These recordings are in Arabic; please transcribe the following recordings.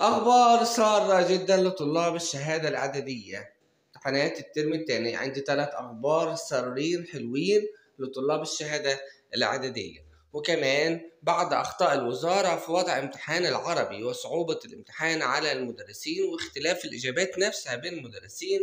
أخبار سارة جدا لطلاب الشهادة الإعدادية امتحانات الترم الثاني عندي ثلاث أخبار سارين حلوين لطلاب الشهادة الإعدادية وكمان بعد أخطاء الوزارة في وضع امتحان العربي وصعوبة الامتحان على المدرسين واختلاف الإجابات نفسها بين المدرسين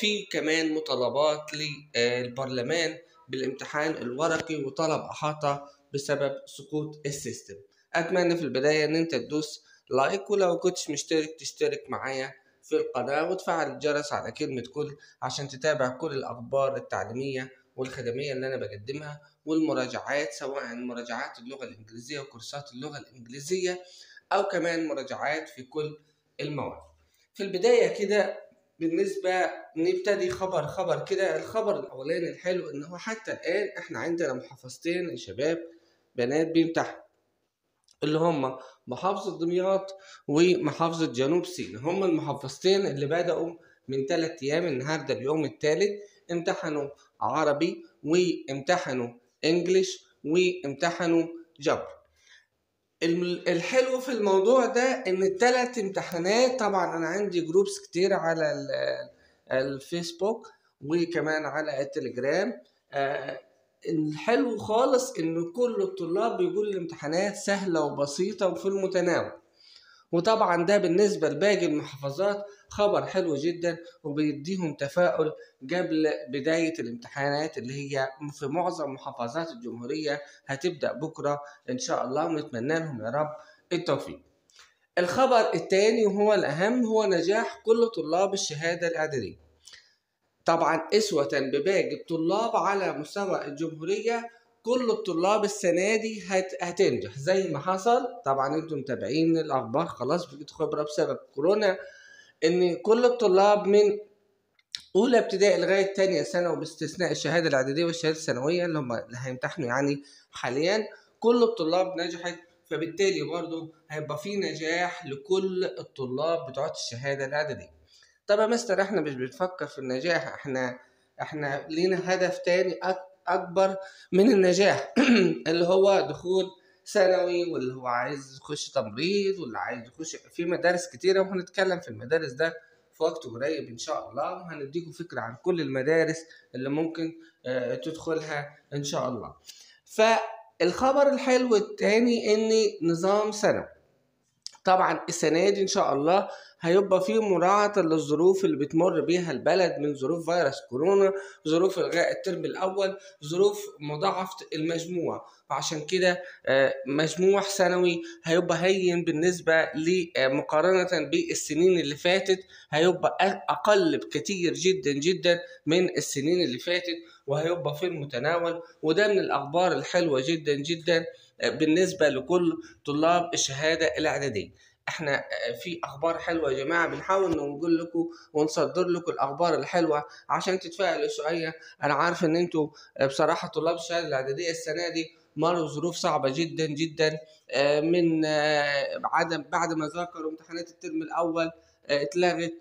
في كمان مطالبات للبرلمان بالامتحان الورقي وطلب إحاطة بسبب سقوط ال system. أتمنى في البداية إن أنت تدوس لايك ولو كنتش مشترك تشترك معايا في القناة وتفعل الجرس على كلمة كل عشان تتابع كل الأخبار التعليمية والخدمية اللي أنا بقدمها والمراجعات سواء مراجعات اللغة الإنجليزية وكورسات اللغة الإنجليزية أو كمان مراجعات في كل المواد. في البداية كده بالنسبة نبتدي خبر خبر كده الخبر الأولاني الحلو إن هو حتى الآن إحنا عندنا محافظتين شباب بنات بيمتحنوا اللي هم محافظة دمياط ومحافظة جنوب سيناء. هم المحافظتين اللي بدأوا من ثلاث أيام النهاردة اليوم الثالث امتحنوا عربي وامتحنوا إنجليش وامتحنوا جبر. الحلو في الموضوع ده إن الثلاث امتحانات طبعا أنا عندي جروبس كتير على الفيسبوك وكمان على التليجرام. آه، الحلو خالص إن كل الطلاب بيقولوا الامتحانات سهلة وبسيطة وفي المتناول. وطبعا ده بالنسبة لباقي المحافظات خبر حلو جدا وبيديهم تفاؤل قبل بداية الامتحانات اللي هي في معظم محافظات الجمهورية. هتبدأ بكرة إن شاء الله ونتمنى لهم يا رب التوفيق. الخبر الثاني وهو الأهم هو نجاح كل طلاب الشهادة الإعدادية. طبعا أسوة بباقي الطلاب على مستوى الجمهورية كل الطلاب السنة دي هت... هتنجح. زي ما حصل طبعا أنتم متابعين الأخبار خلاص بقيت خبرة بسبب كورونا. إن كل الطلاب من أولى ابتدائي لغاية تانية سنة وباستثناء الشهادة الإعدادية والشهادة الثانوية اللي هم اللي هيمتحنوا يعني حاليا كل الطلاب نجحت. فبالتالي برضه هيبقى في نجاح لكل الطلاب بتوع الشهادة الإعدادية. طب يا مستر إحنا مش بنفكر في النجاح. إحنا إحنا لينا هدف تاني أكبر من النجاح اللي هو دخول ثانوي واللي هو عايز يخش تمريض واللي عايز يخش في مدارس كتيرة وهنتكلم في المدارس ده في وقت قريب إن شاء الله وهنديكم فكرة عن كل المدارس اللي ممكن آه، تدخلها إن شاء الله. فالخبر الحلو التاني ان نظام ثانوي. طبعا السنة دي إن شاء الله هيبقى في مراعاة للظروف اللي بتمر بيها البلد من ظروف فيروس كورونا ظروف إلغاء الترم الأول ظروف مضاعفة المجموع. وعشان كده آه، مجموع ثانوي هيبقى هين بالنسبة مقارنة بالسنين اللي فاتت هيبقى أقل بكتير جدا جدا من السنين اللي فاتت. وهيبقى في المتناول وده من الأخبار الحلوة جدا جدا آه، بالنسبة لكل طلاب الشهادة الإعدادية. إحنا آه، في أخبار حلوة يا جماعة بنحاول نقول لكم ونصدر لكم الأخبار الحلوة عشان تتفائلوا شوية. أنا عارف إن أنتوا آه، بصراحة طلاب الشهادة الإعدادية السنة دي مروا ظروف صعبة جدا جدا من عدم بعد ما ذاكروا امتحانات الترم الأول اتلغت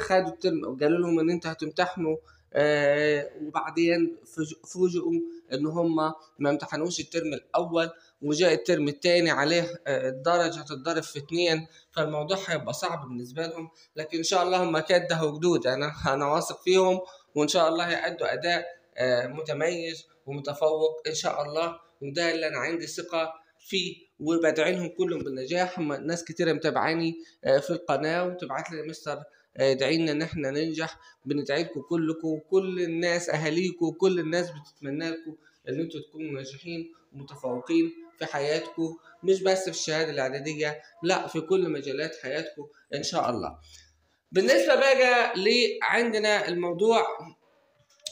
خدوا الترم قالوا لهم إن أنتوا هتمتحنوا وبعدين فوجئوا إن هم ما امتحنوش الترم الأول وجاء الترم الثاني عليه آه، الدرجة هتتضرب في اتنين فالموضوع هيبقى صعب بالنسبة لهم. لكن إن شاء الله هم كده وجدود. أنا أنا واثق فيهم وإن شاء الله هيأدوا أداء آه، متميز ومتفوق إن شاء الله. وده اللي أنا عندي ثقة فيه وبدعي لهم كلهم بالنجاح. ناس كتيرة متابعاني آه، في القناة وتبعت لي مستر ادعي لنا ان إحنا ننجح بندعي لكم كلكم وكل الناس أهاليكم وكل الناس بتتمنى لكم إن أنتوا تكونوا ناجحين ومتفوقين في حياتكم مش بس في الشهادة الاعداديه لا في كل مجالات حياتكم إن شاء الله. بالنسبة بقى لعندنا الموضوع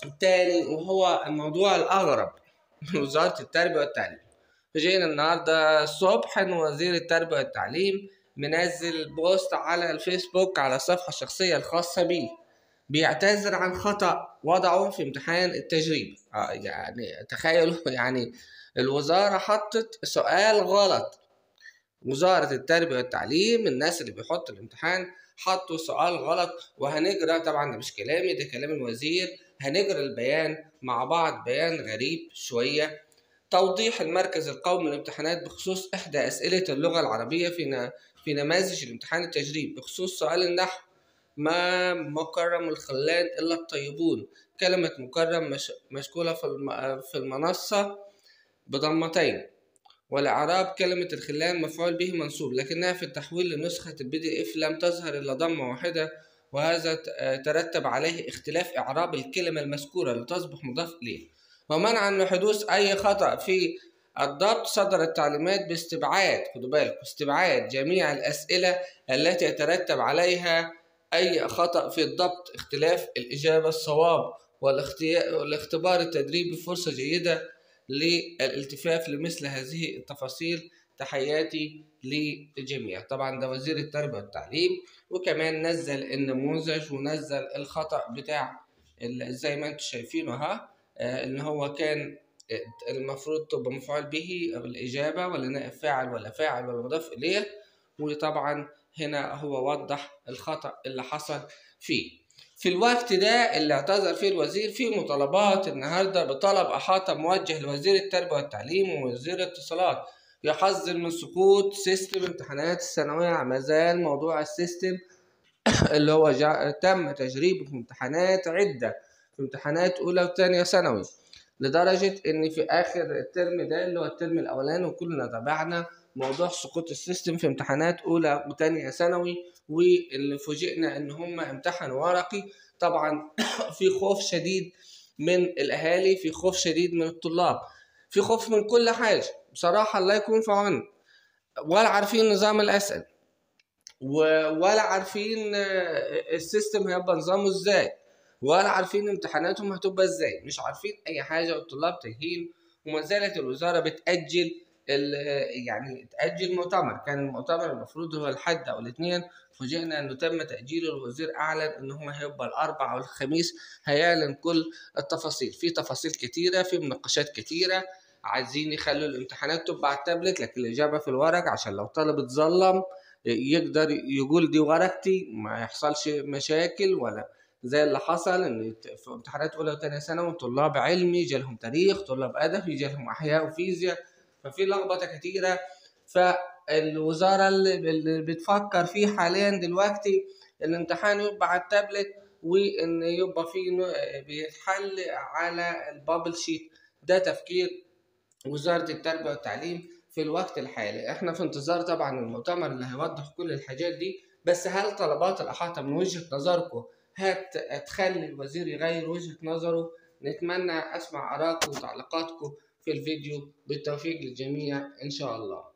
الثاني وهو الموضوع الأغرب وزارة التربية والتعليم. فجينا النهارده الصبح ان وزير التربية والتعليم منزل بوست على الفيسبوك على الصفحه الشخصيه الخاصة بيه. بيعتذر عن خطأ وضعه في امتحان التجريب. آه يعني تخيلوا يعني الوزارة حطت سؤال غلط. وزارة التربية والتعليم الناس اللي بيحطوا الامتحان حطوا سؤال غلط. وهنجرى طبعا ده مش كلامي ده كلام الوزير. هنجرى البيان مع بعض بيان غريب شوية. توضيح المركز القومي للامتحانات بخصوص إحدى أسئلة اللغة العربية في في نماذج الامتحان التجريبي بخصوص سؤال النحو ما مكرم الخلان إلا الطيبون؟ كلمة مكرم مش مشكولة في, الم... في المنصة بضمتين. والإعراب كلمة الخلان مفعول به منصوب لكنها في التحويل لنسخة البي دي إف لم تظهر إلا ضمة واحدة وهذا ترتب عليه اختلاف إعراب الكلمة المذكورة لتصبح مضاف إليه ومنعا من حدوث أي خطأ في الضبط صدرت تعليمات باستبعاد خدوا بالكم استبعاد جميع الأسئلة التي يترتب عليها أي خطأ في الضبط اختلاف الإجابة الصواب والاختبار التدريبي فرصة جيدة للالتفاف لمثل هذه التفاصيل. تحياتي للجميع. طبعا ده وزير التربية والتعليم وكمان نزل النموذج ونزل الخطأ بتاع زي ما أنتم شايفينه ها إن هو كان المفروض تبقى مفعول به أو الإجابة ولا نائب فاعل ولا فاعل ولا مضاف إليه وطبعا هنا هو وضح الخطأ اللي حصل فيه. في الوقت ده اللي اعتذر فيه الوزير في مطالبات النهارده بطلب أحاطة موجه لوزير التربية والتعليم ووزير الاتصالات. يحذر من سقوط system امتحانات الثانوية ما زال موضوع ال system اللي هو جا... تم تجريبه في امتحانات عدة في امتحانات أولى وثانية ثانوي. لدرجة إن في آخر الترم ده اللي هو الترم الأولاني وكلنا تابعنا موضوع سقوط ال system في امتحانات أولى وثانيه ثانوي واللي فوجئنا إن هم امتحنوا ورقي. طبعا في خوف شديد من الأهالي في خوف شديد من الطلاب في خوف من كل حاجة. بصراحة الله يكون في عون ولا عارفين نظام الأسئلة ولا عارفين السيستم هيبقى نظامه إزاي. ولا عارفين امتحاناتهم هتبقى إزاي. مش عارفين أي حاجة والطلاب تايهين. وما زالت الوزارة بتأجل يعني تأجل مؤتمر. كان المؤتمر المفروض هو الحد أو الاثنين فوجئنا إنه تم تاجيله الوزير أعلن إن هم هيبقى الأربع أو الخميس هيعلن كل التفاصيل. في تفاصيل كتيرة في مناقشات كتيرة. عايزين يخلوا الامتحانات تبقى على التابلت لكن الإجابة في الورق عشان لو طالب اتظلم يقدر يقول دي ورقتي ما يحصلش مشاكل ولا زي اللي حصل إن في امتحانات أولى وثانيه ثانوي طلاب علمي جالهم تاريخ طلاب ادبي جالهم أحياء وفيزياء ففي لخبطة كتيرة. فالوزارة اللي بتفكر فيه حاليا دلوقتي الامتحان يبقى على التابلت وإن يبقى فيه بيتحل على البابل شيت. ده تفكير وزارة التربية والتعليم في الوقت الحالي. إحنا في انتظار طبعا المؤتمر اللي هيوضح كل الحاجات دي بس هل طلبات الأحاطة من وجهة نظركم هتخلي الوزير يغير وجهة نظره. نتمنى أسمع آرائكم وتعليقاتكم في الفيديو. بالتوفيق للجميع. إن شاء الله.